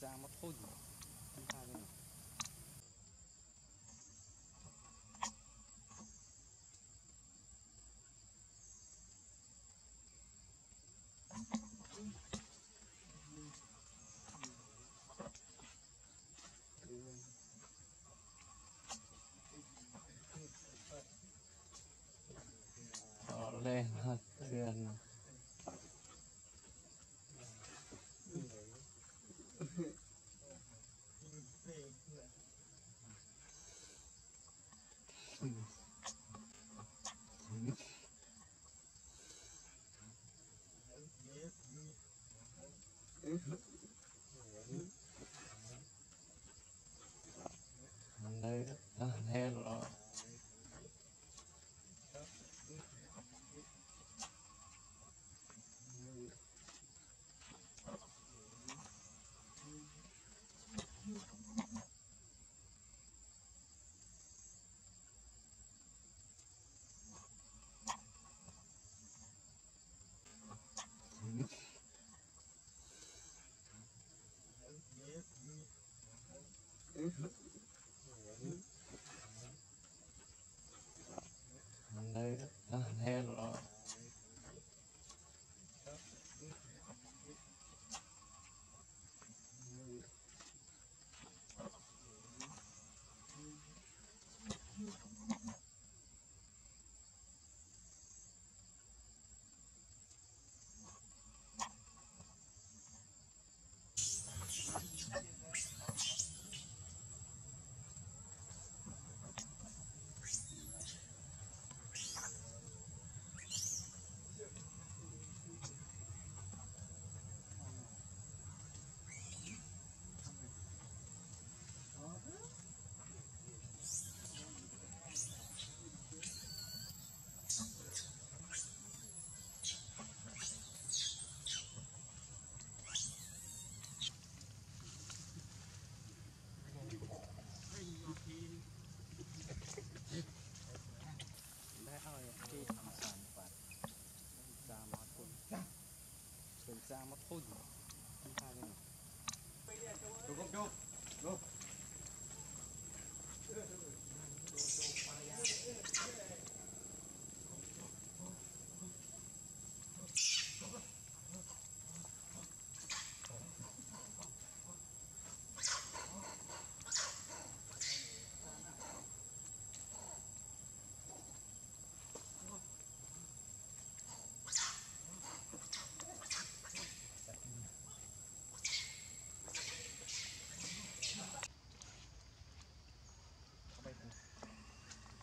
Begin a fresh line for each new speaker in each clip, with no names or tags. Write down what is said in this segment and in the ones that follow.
这还没头你看这个 Mm-hmm.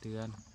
investigar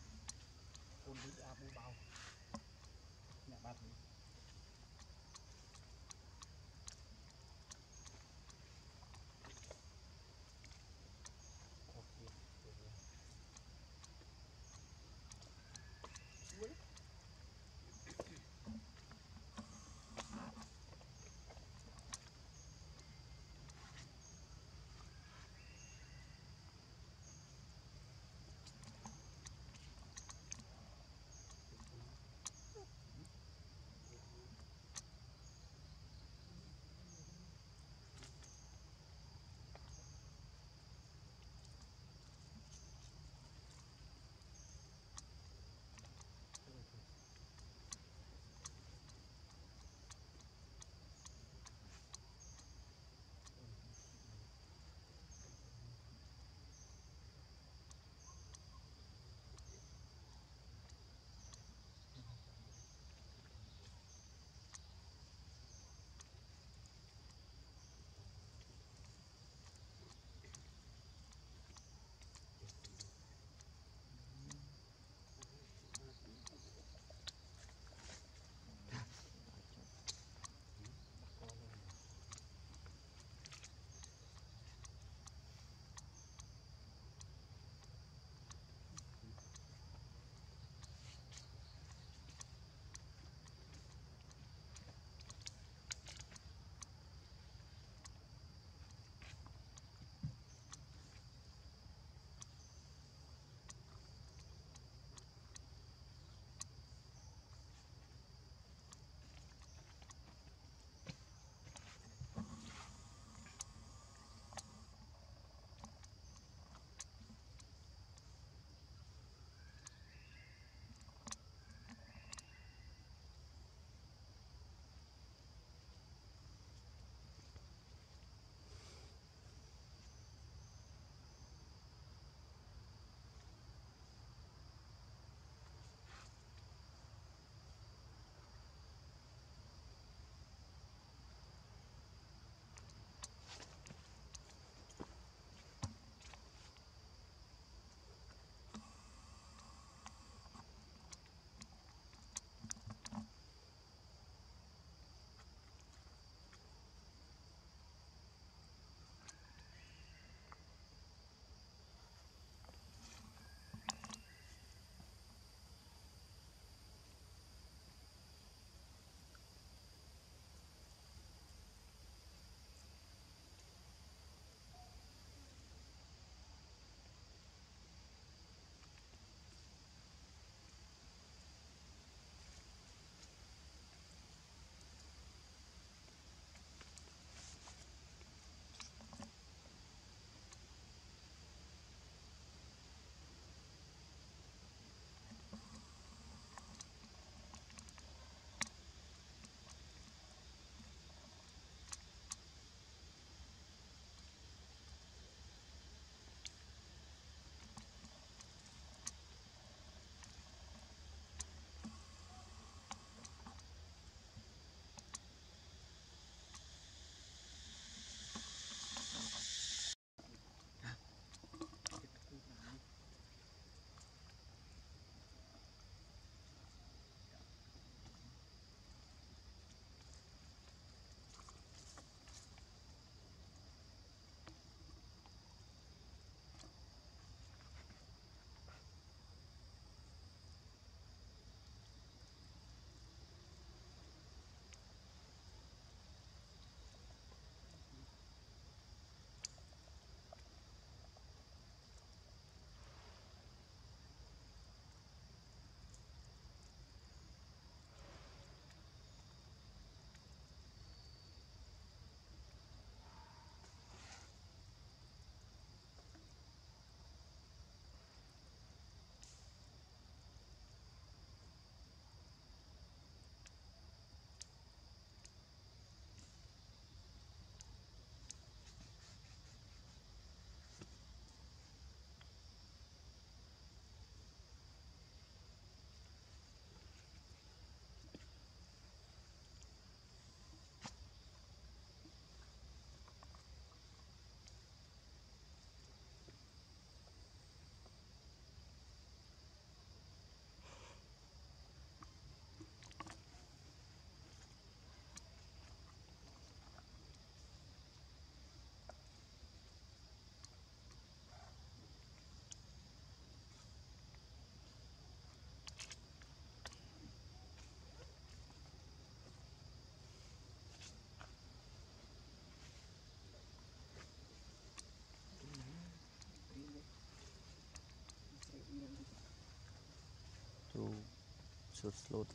ស្លូតស្លូត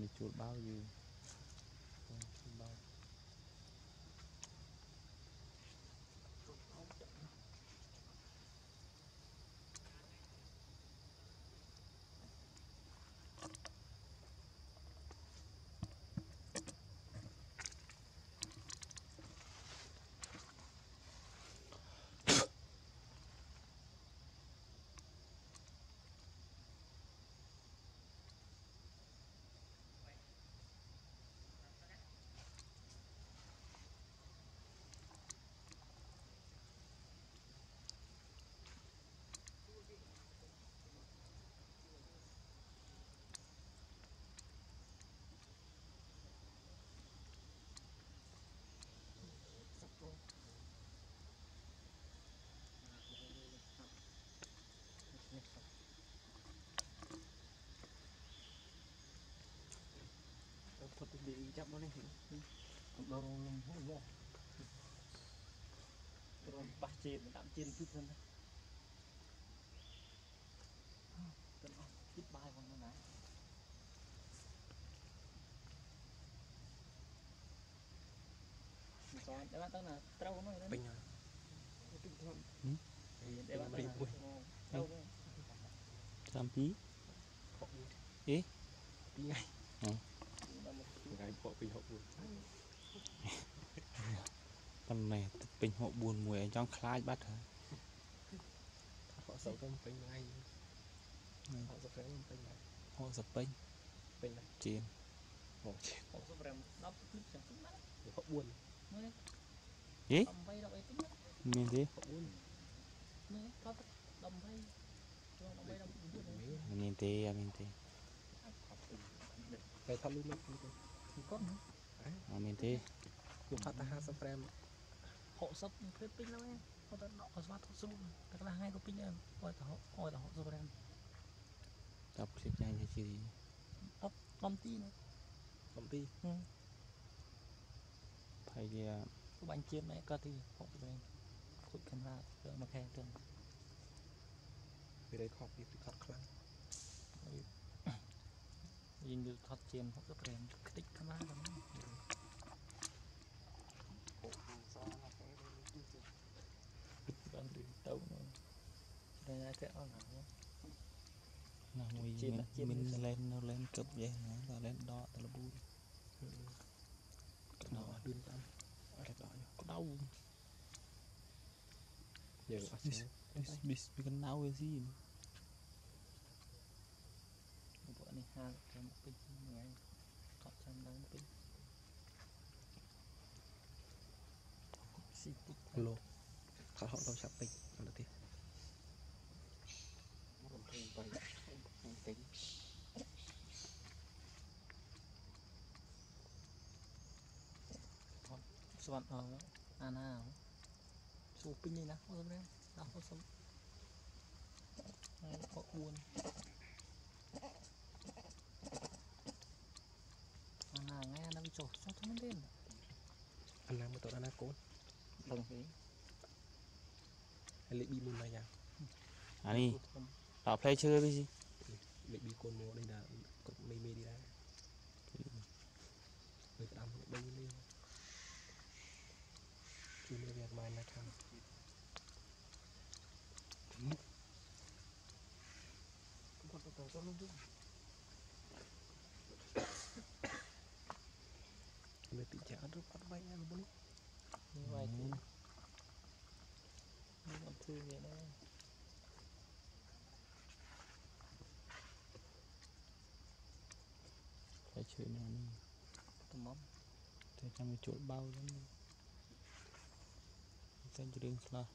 នេះជួលបាវយូជួ
ចាប់មកនេះដល់រងលំហមករងប៉ះជាតិដាក់ជាតិពីព្រឹងទៅអស់គិតបាយផងណាមិនស្អាតតែទៅណាត្រូវមក
ពេញហើយ
ពេញធំ
ហឹម
តែបាត់ទៅត្រូវ
ចាំពី
ហកមួយ
អេ
ពីរថ្ងៃ
អូ
ថ្ងៃផ ក264
ប៉ុន្តែទឹកពេញ64មួយអីចង់ខ្លាចបាត់ហើយ
កក់សោទៅពេញថ្ងៃ65ពេញហើយ
60ពេញ
ពេញហើយ
ជាង
65 10គឺចឹង
ហ្នឹង64
មើល
ហេ
8ដល់អីទៅ
មានទេ
64
មើលគាត់18
មានទេអត់មានទេ
ពេលថតលុយមក
គាត់
អត់មានទេ
ខ្ញុំអត់តែ55
60ពេលពេញឡើយគាត់តែដកស្វាត់ទៅស៊ូតែកន្លះថ្ងៃក៏ពេញដែរគាត់តែ60គាត់តែ65
ចាប់ឃ្លីបចាញ់ទៅជា
10កំទីណា
កំទី
ផៃជា
បាញ់ជៀមឯគាត់ទី65គុតកាមេរ៉ាទៅមកខែទៅ
ពេលខកពីគាត់ខ្លាំង
យើងយកថតជាង60រាំខ្ទេចកាមេរ៉ាទៅបានទៅទៅតែតែអត់ណា
ណាមួយ
ជាតិ
មាន
ណាជាតិ
មាន
នេះ
លែននៅលែនគប់យ៉េះណាដល់លែនដកតលប៊ូ
ក្តៅអត់ឌឿនតាមអត់ដល់
ក្តៅ
យើងអត់ឆ្ងាយ
ប៊ីសពីកណ្ដៅវាស៊ី
នេះហាលតែមកពេញថ្ងៃថតចាំឡើងពេញស៊ីតិច
លោខត់ហកទៅឆាប់ពេញអត់ទេកំពេញទៅពេញ
ស្វាត់អអាណាសួរពេញនេះណាអត់មែនដល់60ហើយក៏4អាណាថ្ងៃអាណាវាចុះចុះទៅមែនទេ
អាណាមក nangaya na bicho sa tuman din
anak mo to anak ko bang hi này
nhá à nè đào play chưa bây gì? Lệ bị cồn mồ đây là cục mê mê đi ra. Người ta việc mai là thằng Hãy subscribe cho kênh Ghiền Mì Gõ Để
không bỏ lỡ những video
hấp dẫn បាញ់អាមួយនេះ
វាយទីនេះអត់ធឺមានណា
តែជឿណានេះ
តំម
តែចាំវាជួលបោចឹង
តែ
ជឿង
ខ្លះ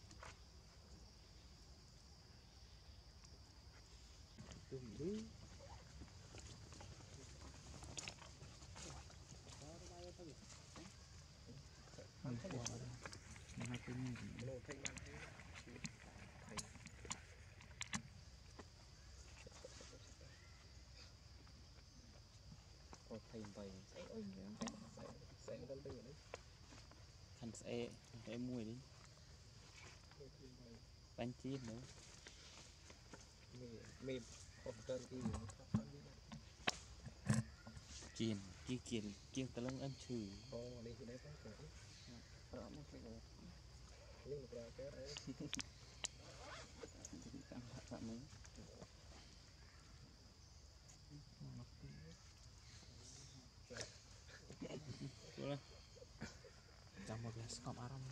ទៅ
មើល thầy vậy sẽ ôi sẽ
sẽ đang đây thành sẽ sẽ
mùi đi bánh chim nữa
mềm mềm hộp cơm đi chiên kia kiền kiêng tao lưng ăn
chửi
Kamu Jamur guys. Kamaram.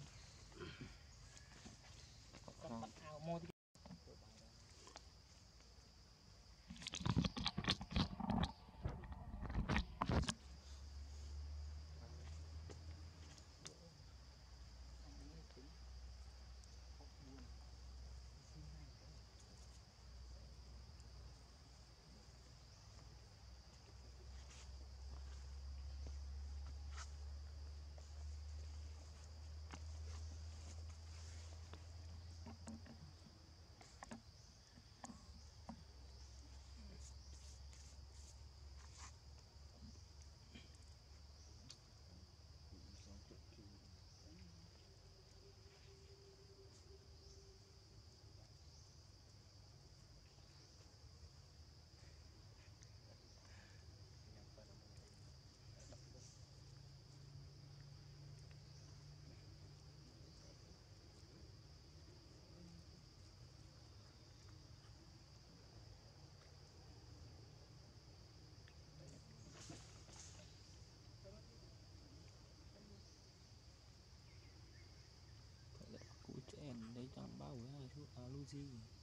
Trẻ đấy chẳng bao giờ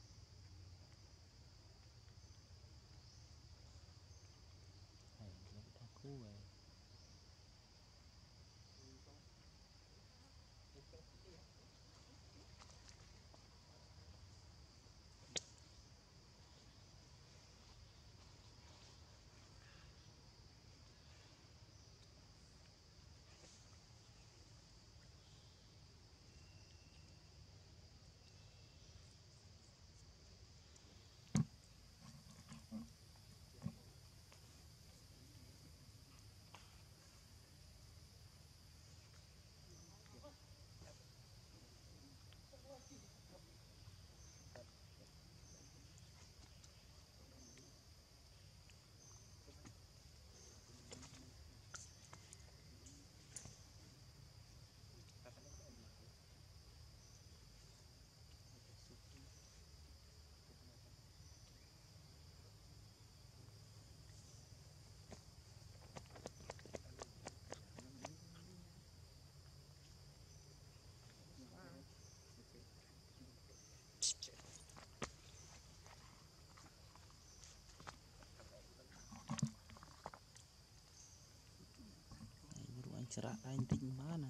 siraan ting mana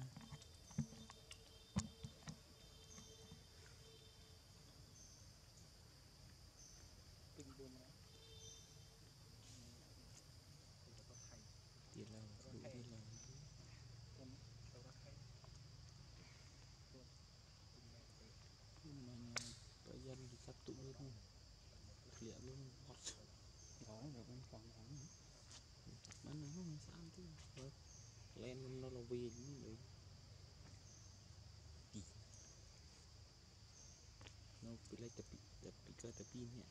Lên lên nó là vì như vậy Pi Nó pilih tepi Tepi ke tepi ni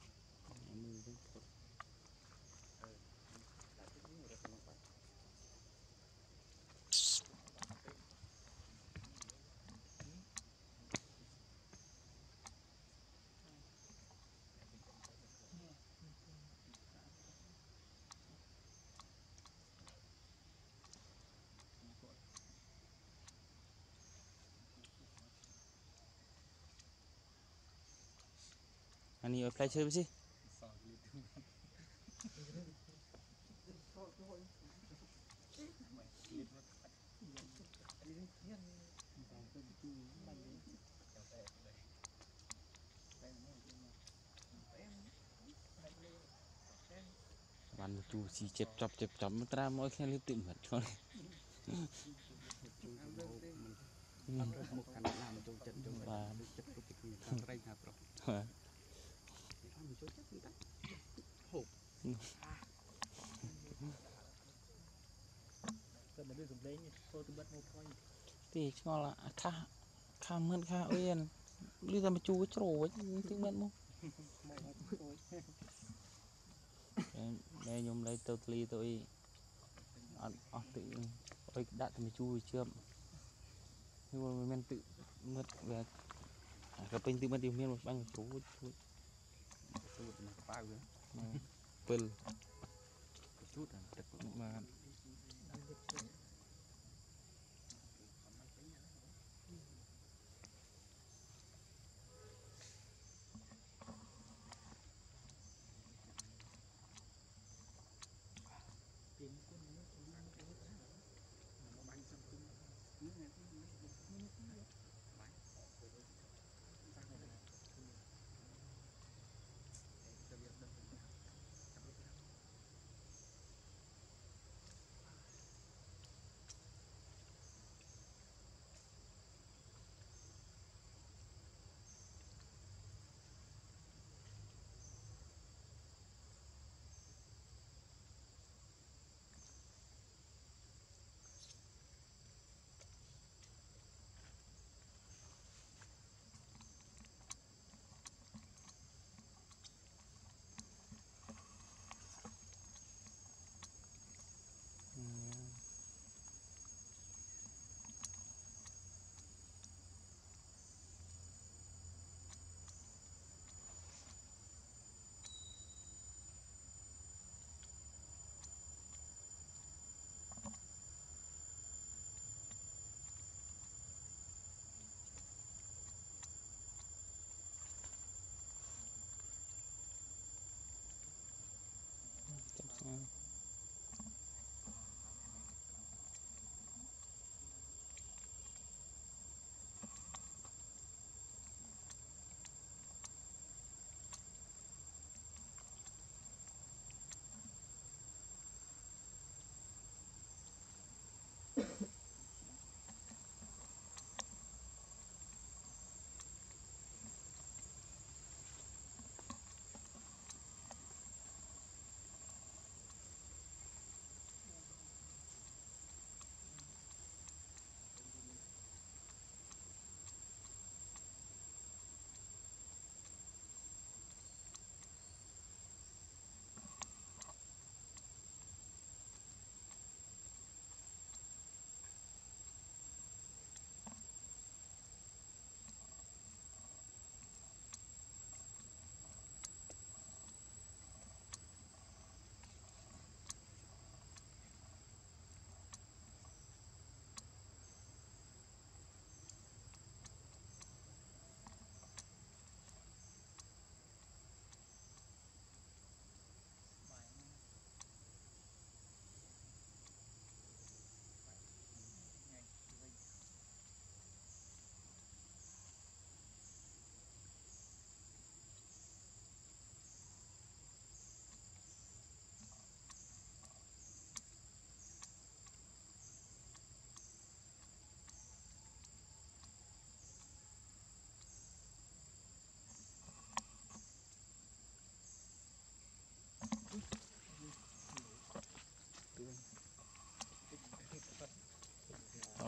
अनि यो फ्लाइ छोडेपछि បានមកជួ
ស៊ីជិបចប់
ជិបចប់មកត្រាមកខ្ញុំលើកទឹ
កមិនឆ្លងមកកាន់ដាក់មកចូលចិត្តចូលចិត្តគ្រប់ទីគ្នាថាត្រីថាប្រុស
បា
ទ តែមកលើ
សំឡេងចូលទៅបិទមកផុយ
ទីឆ្ងល់អាខាខាមឿនខាអុយឮតែ
មកជួជ្រូច
ទីមិនមកតែខ្ញុំលេទៅធ្លីទៅអីអត់អស់ទឹកអុយដាក់តែមកជួជឿមយល់មិនមែនទឹកមឹកវាក៏ពេញទឹកមឹកទីមានបាញ់ជួចជួច រូច
ស៊ូតណាប៉ៅវា
ពិល
ជូតទឹក
បាទ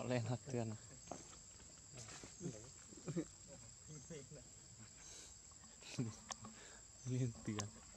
เลยนะเตือนเรียนเตือน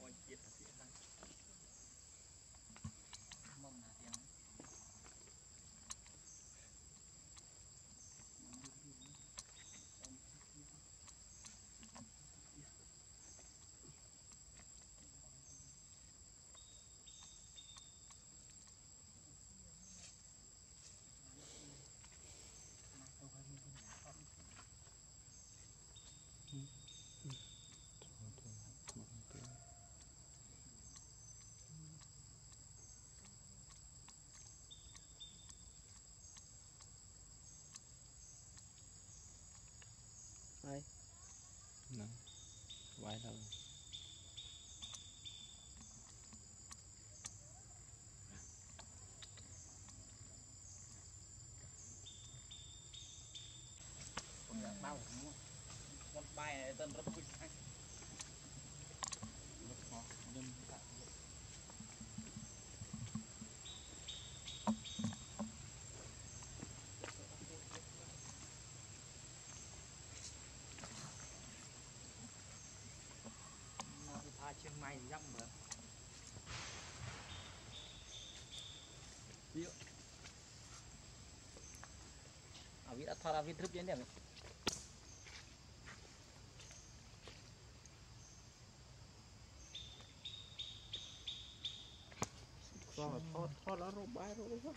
Quái! Chiang Mai dăm mà à ví đã thoa ra viên thức đến điểm
này. thôi thôi nó rồi bay rồi đó.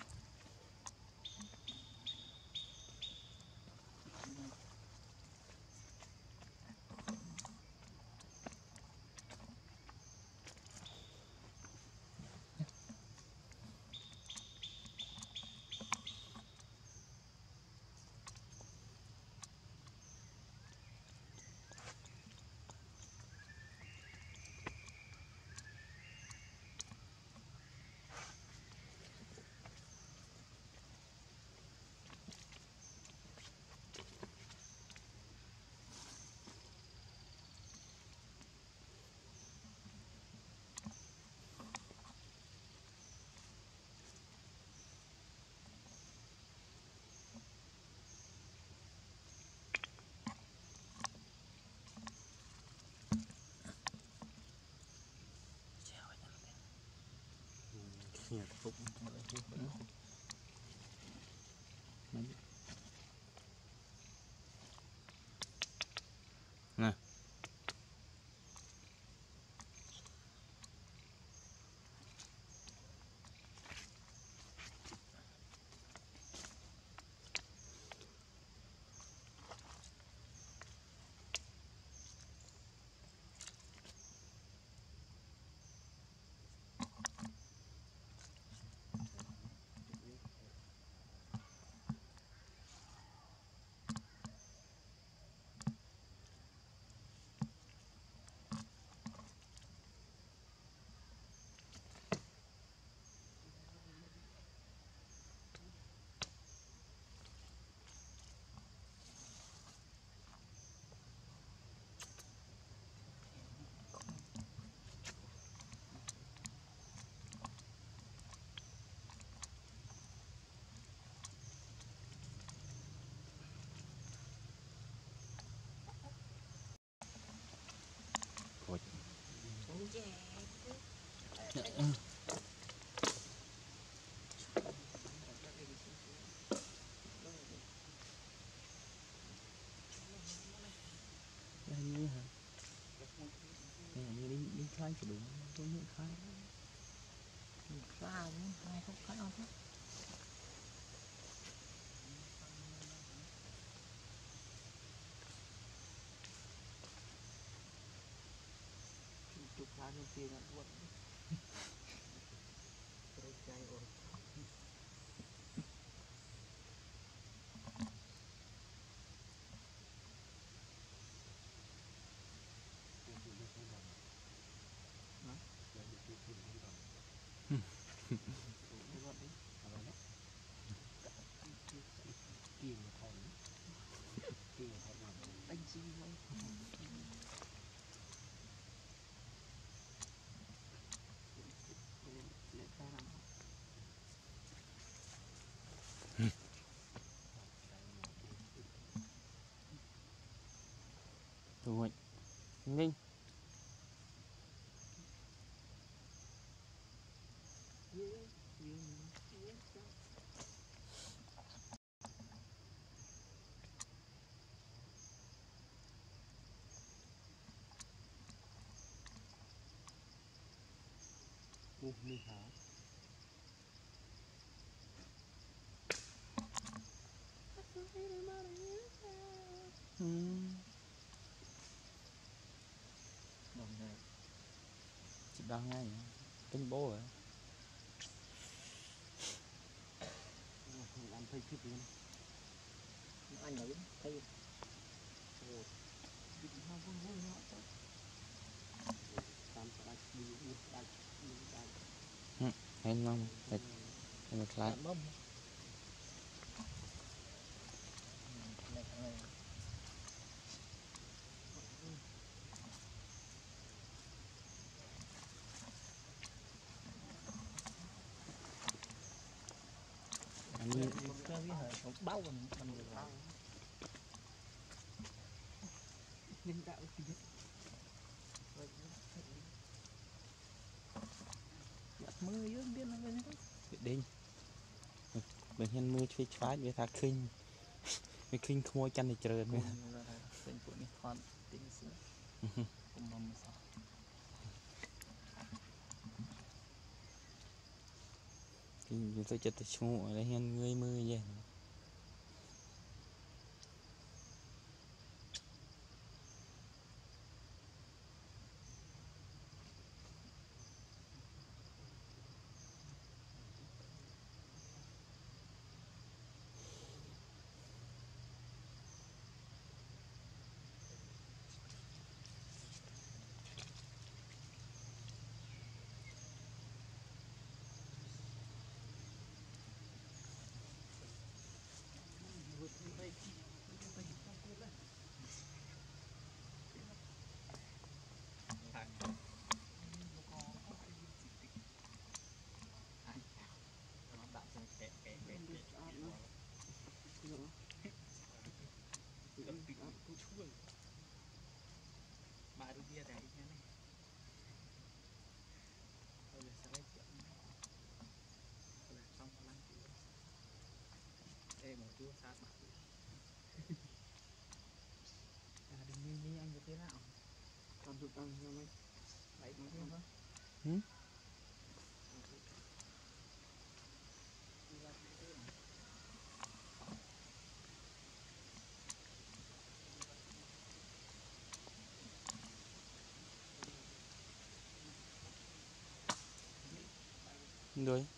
Nhà phục
khai chỉ đúng tôi những khai
Ra hai không khai không đó. Chụp ra
đang mình hả?
đồng.
Chị ngay kinh bố rồi
làm thay chụp luôn
Anh nói thấy
Tam sạch đi đi sạch đi sạch
Hên không Thịt Khai
Làm mâm. Này, này.
Anh nhìn
Cái cái hệ thống bao mình mình được làm. Nhân đạo thì biết.
ហ៊ានមើលឆ្វេងឆ្វាយវាថាឃើញវាឃើញក្មួយកាន់តែច្រើន
ពូ
វា
នថាពេញពួកនេះថតទីនេះសិពុំមកមិនសោះ
គឺវាទៅចិត្តតែឈ្មោះហើយហ៊ានងើយមើលយេ
chua sát bạc à, đừng như như anh như thế nào còn chụp tầng cho mấy bảy mấy cái không rồi.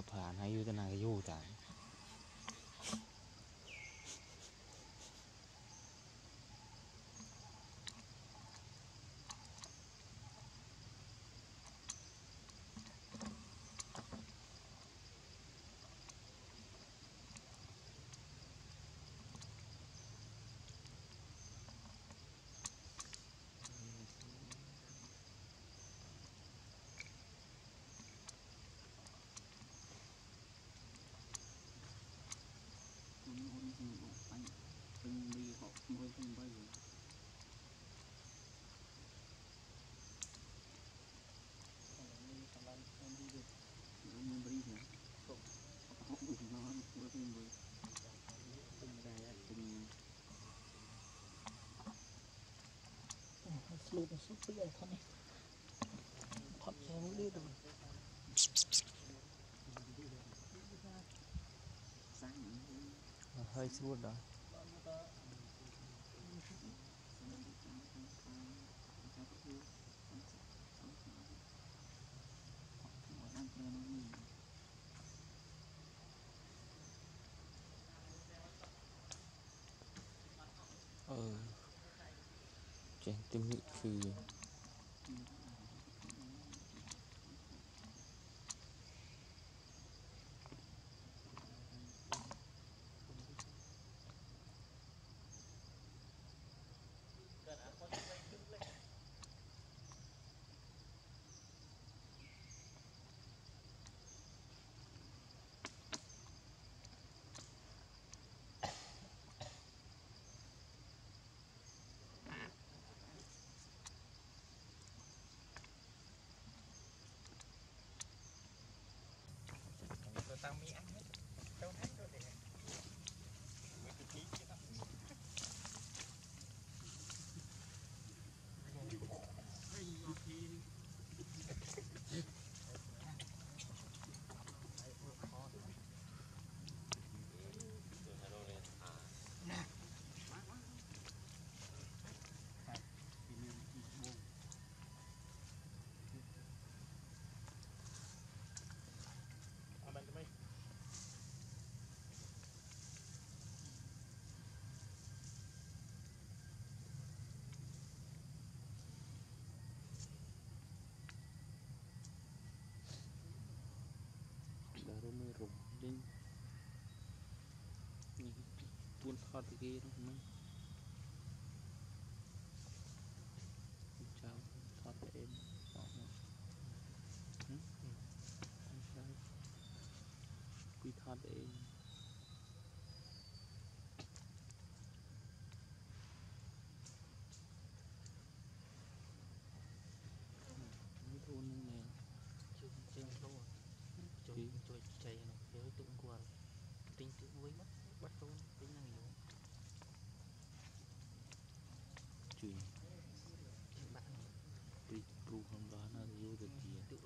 กับผ่านให้ยุตนา
ก็อยู่ตาย đi vô tại
Slow nó thôi này Thật ra đi rồi
hơi xuống rồi. okay ទាំងនេះគឺ rồi mới rụng đi những tuôn thoát ghê đó mấy cháu thoát em bỏ một quy thoát em.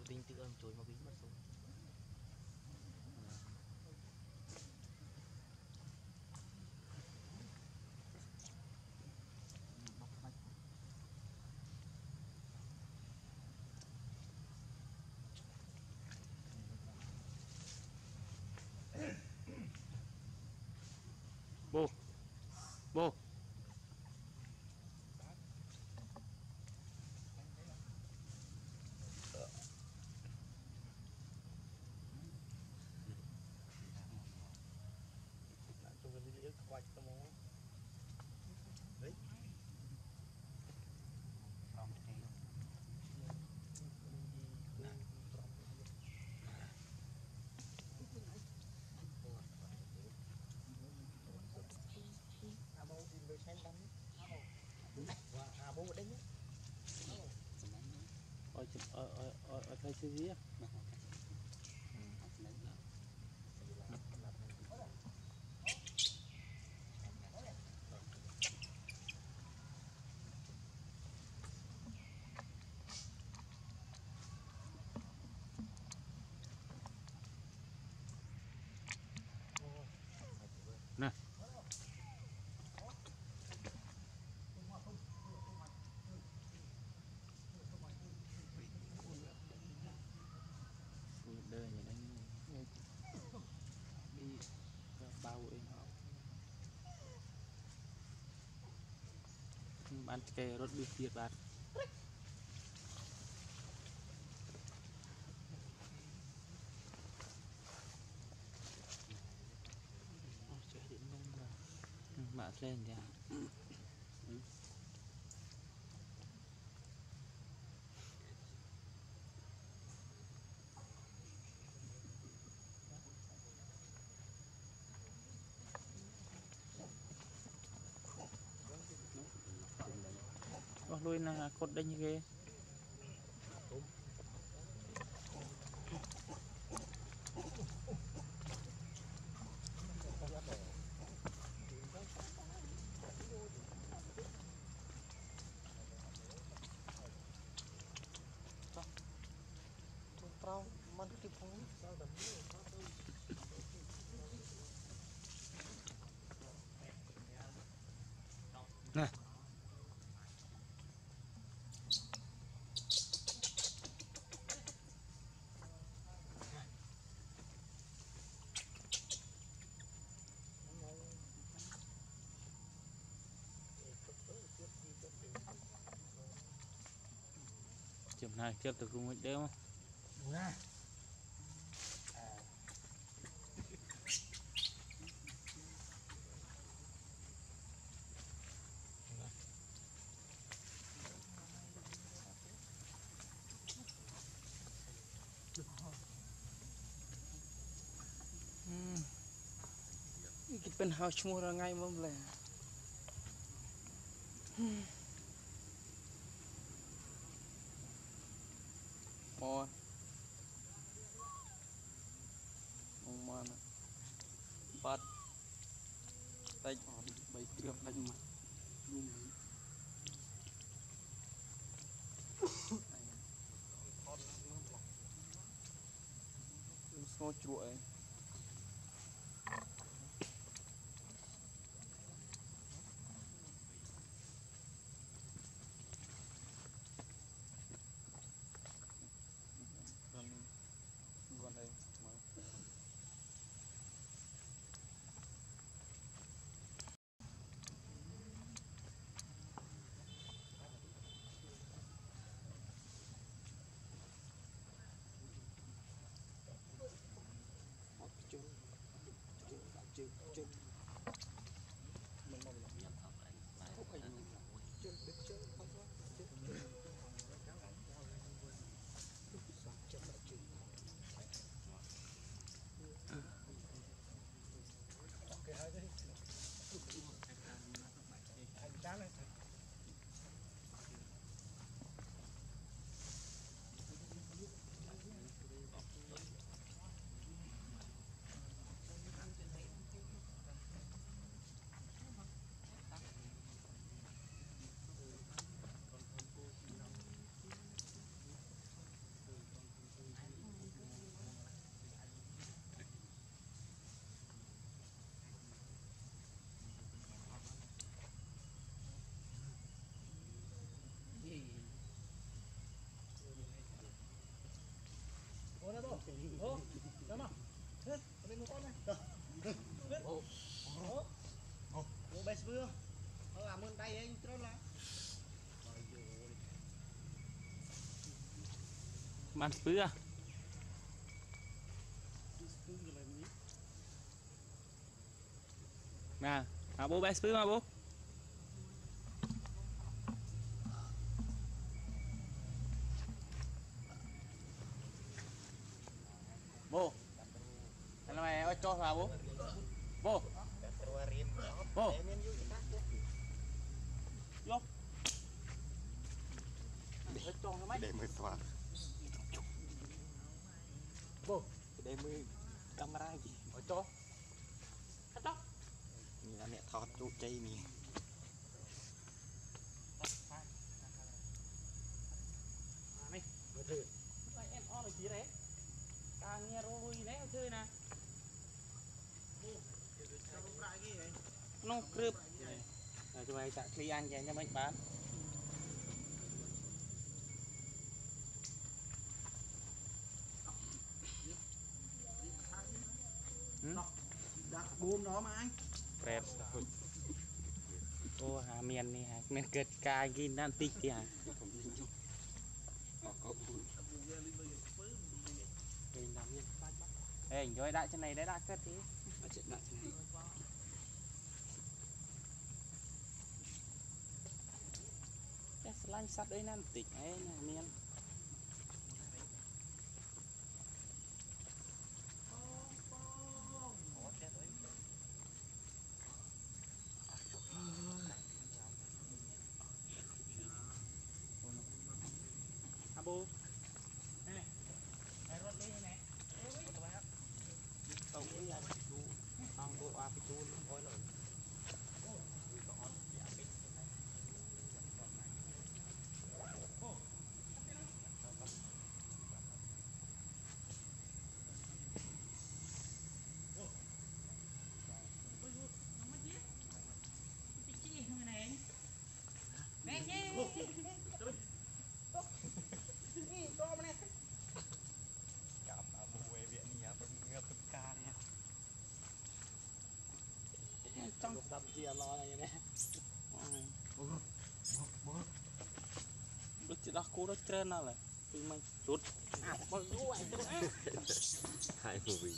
tinh tự âm chối mà kính Avec plaisir. បាន
ឆ្កែរត់ឌឺទៀតបា
ទ
អត់ចេះ
ដឹកនំបាទមក
ផ្សេង
ចា ដូចនឹងអាគុតដេញគេ
ប្រោមិនទីផង
ដ
ល់តែណា chụp này tiếp tục cùng mình đeo Kita pun harus murah ngai membelah. two. Ô, nhắm à Hết, bên một con này Hết Ô
Ô
Ô, bè vừa Ô, làm ơn tay anh,
trốn lại Bạn spứ? Nè, à bố bé spứ mà bố Jamie. Này,
mà thử.
Lại
em đấy. Ta
nghe rô lui đấy, thử nè. Nó cướp. Rồi tụi mày chạy clean anh cho mình bán.
Đặt buôn đó mà anh.
មាននេះហាមានកើតកាយគីណាន់តិចទៀតហា
ពេលណាមានខ្លាចបាត់
អេញយដាក់ច្នៃដែរដាក់កើតទេ
អត់ចិត្តដាក់ឆ្នៃ
ចេះស្រឡាញ់សត្វអីណាបន្តិចអេណាមាន អា นี่โตมาเนี่ยกลับมาบูเอเวียนี่ครับเป็นเงือบ
เป็นกาเนี่ยต้อง
ดำ
เจียรออะ
ไรอย่างเงี้ยรถจะรักกูรถเจอหน้าเล
ย
ปีมันรถ
อะมันด้วยหา
ยหูวี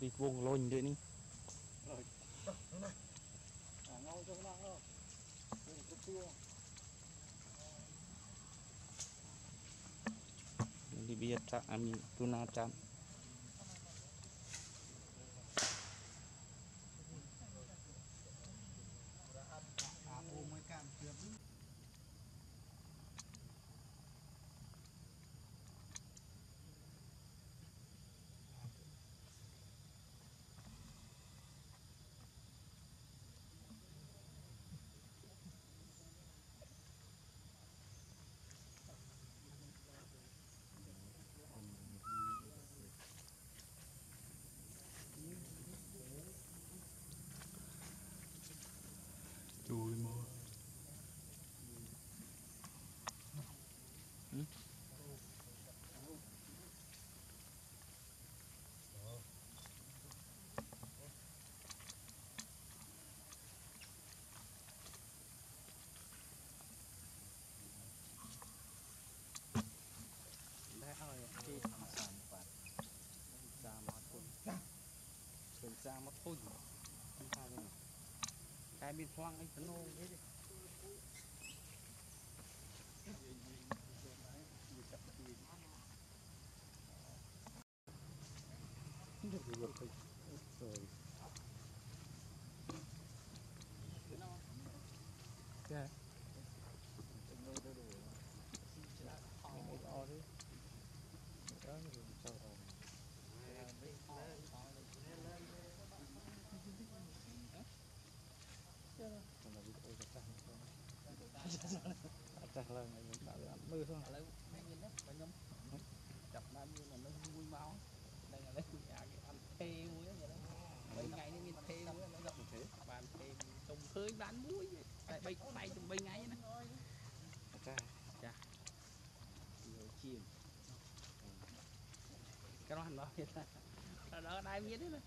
ទៅទីវងលុញទៀតនេះ
Ngâu cho nó đâu Đừng có chua
របៀបចាក់អាមីទូណាចាំ
À
សាមក
ធុញ
តែមានផ្លាំងអីទៅនោះទេ
trả lời này chúng ta làm mưa thôi lấy mấy nghìn đất và nhóm chặt ra như là nó vui máu đây là lấy cái ăn thê muối vậy
đó.
Ngày nó mình thê muối nó bàn thê trồng khơi bán muối tại bay bay trong bay ngay nữa chà chà nhiều chim cái đó nó hiện là đó đai biết đấy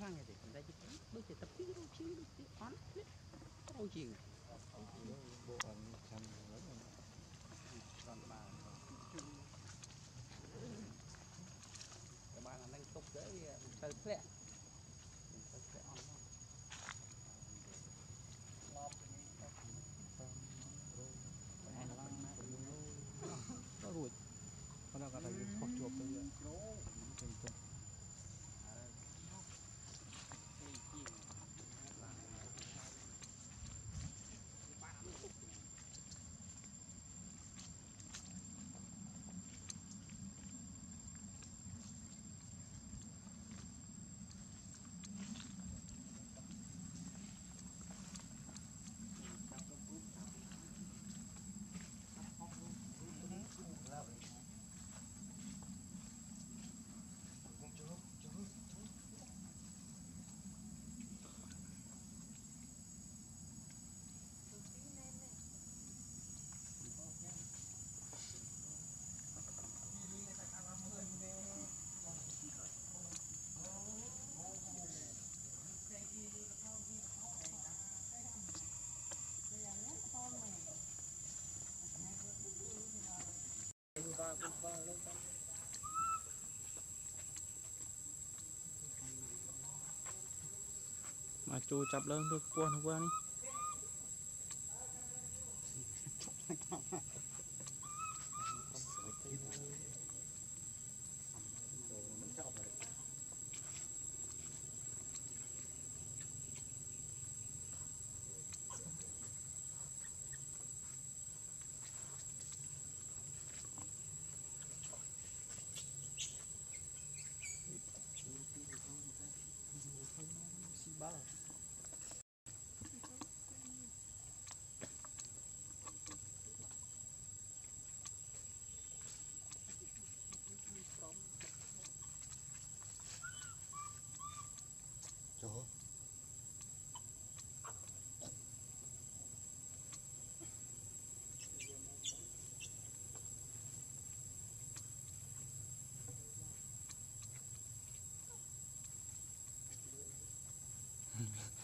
hoang này thì chúng ta chỉ đôi chỉ tập cái đôi chi đôi chi on đôi chi
bộ ăn chăm lớn rồi còn bà
các bạn là đang tục tới sơ
chú chập lên được quan qua đi.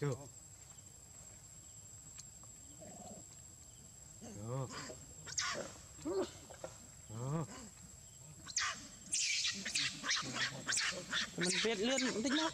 mình biết liên cũng thích lắm.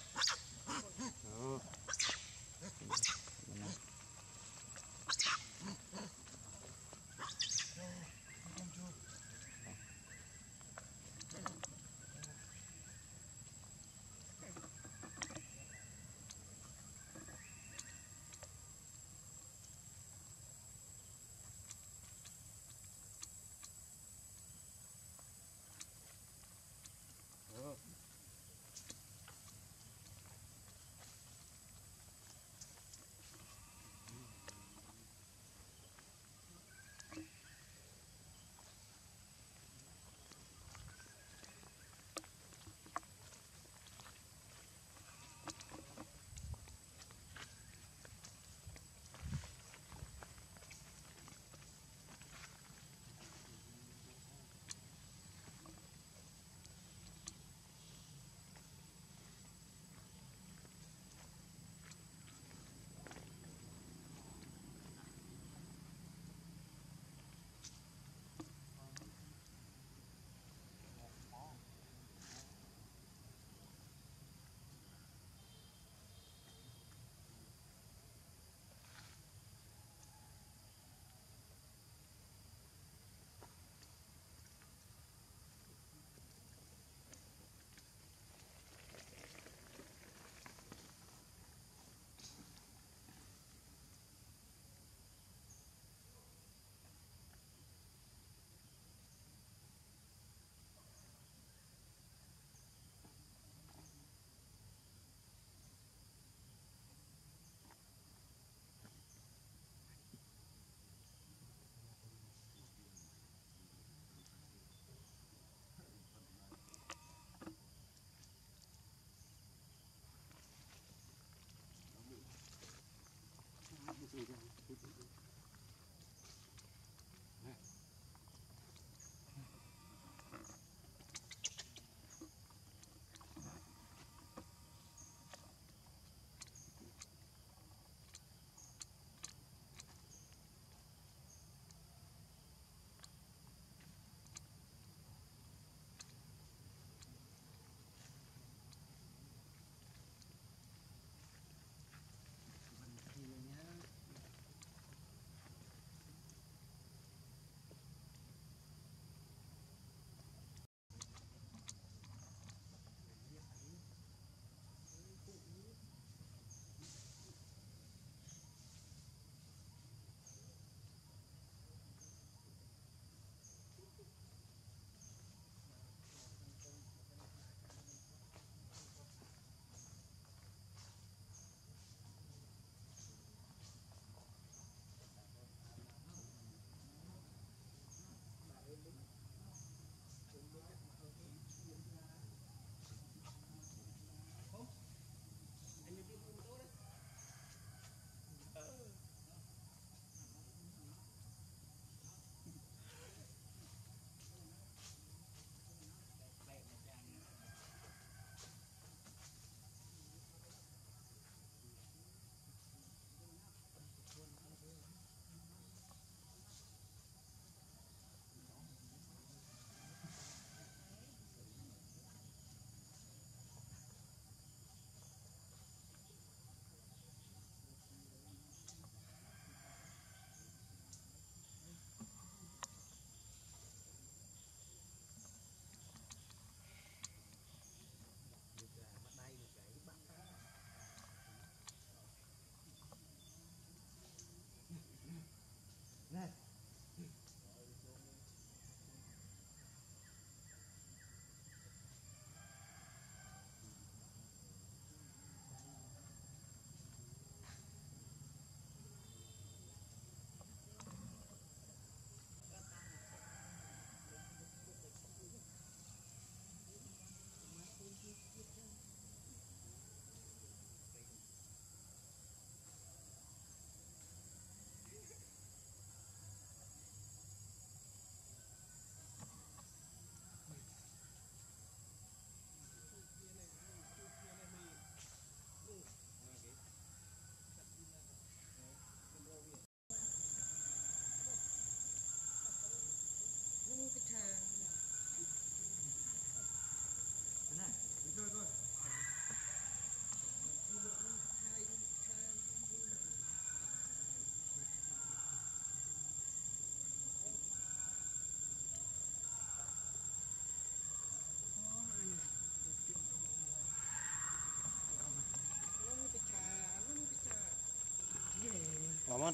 Mamon.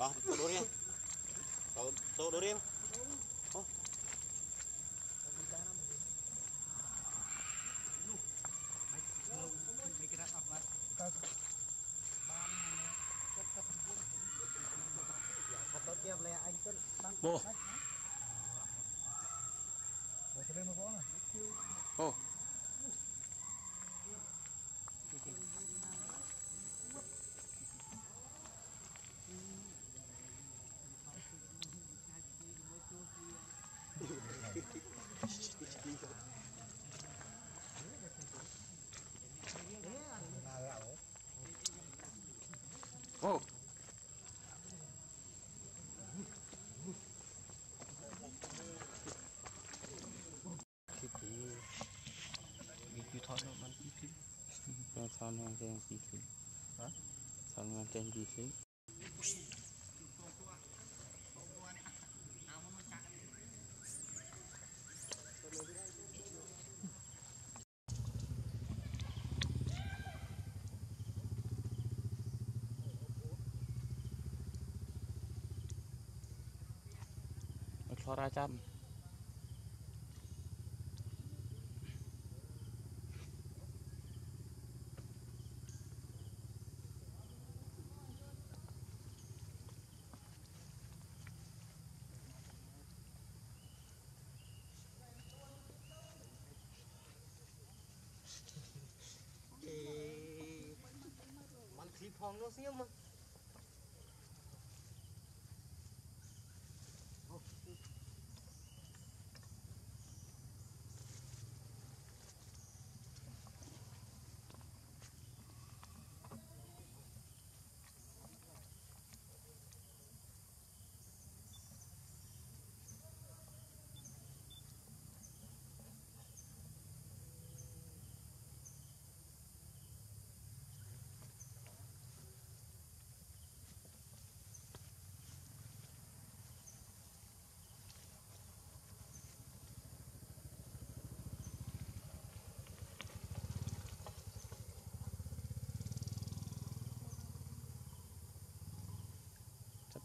Pak, tuh durin.
Tuh durin. Oh. Kitty. Wie viel
Tonnen hat man Kitty? Ja, 210
Kitty. Was? 210 Kitty. ราจันมั
น
คลิปพองเรา
เสียมั้
ง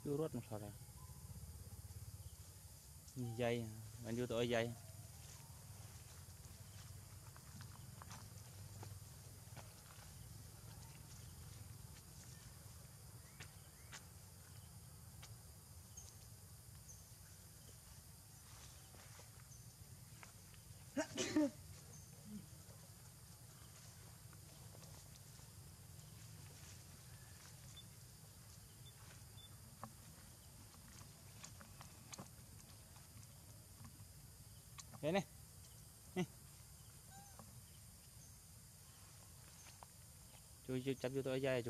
vô rốt một sọt ra Dây à Bạn vô tội dây. thế này. Chú chú chấp vô tội dây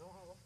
然后好了。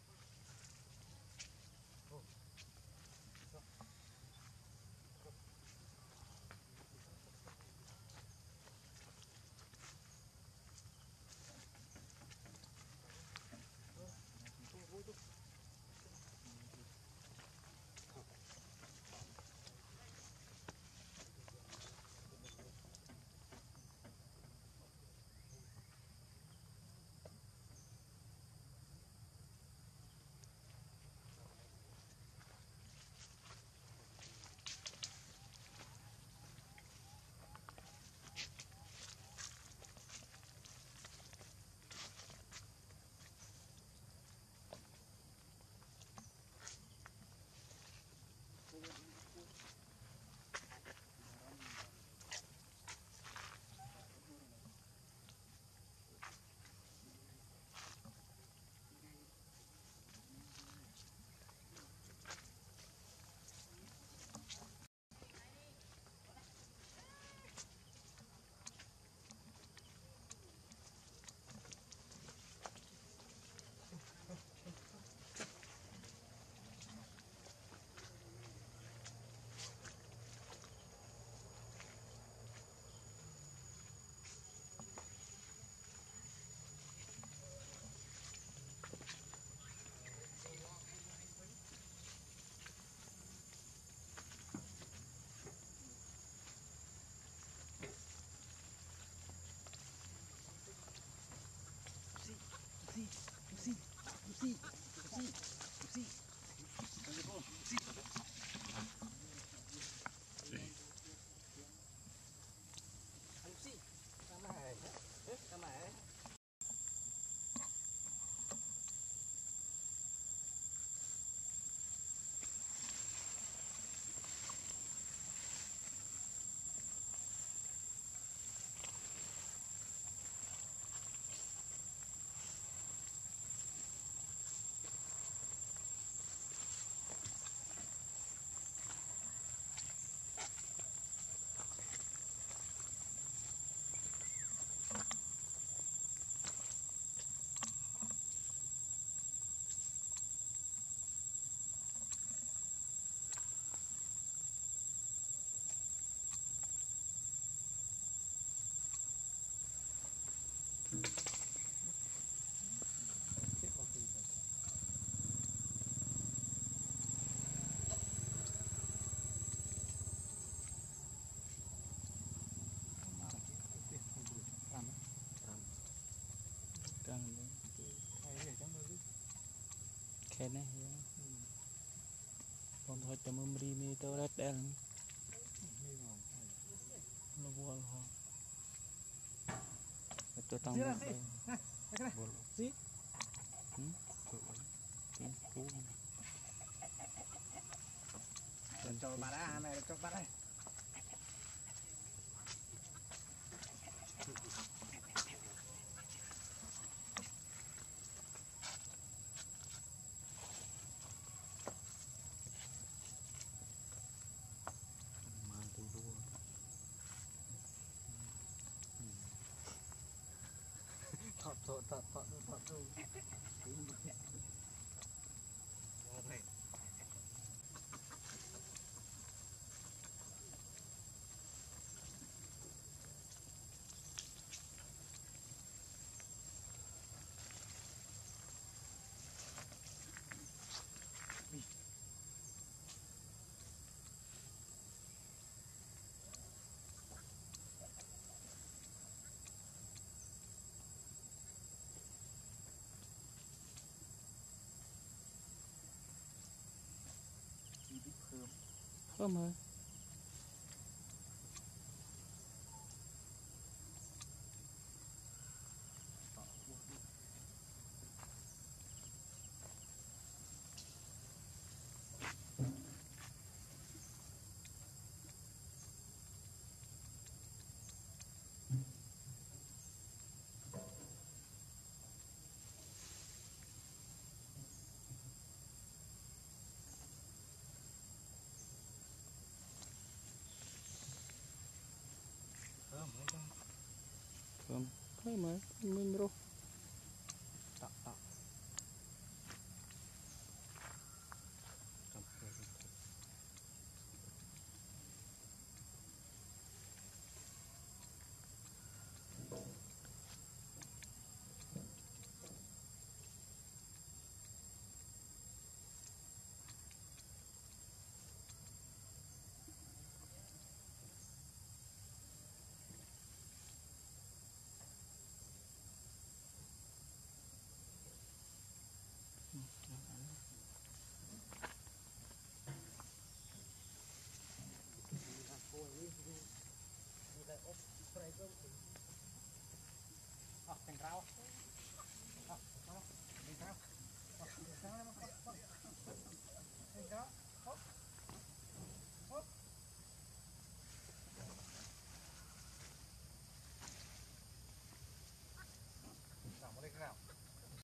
Thế này còn thôi cho mâm ri mi tao rét đen. Nó buồn ho tôi tăng lên đây. Buồn
Gì?
Hmm? Tin phú.
Cho bà đã này cho bà đây.
mà
做
打打打打。Bye-bye. មើលមើលរស់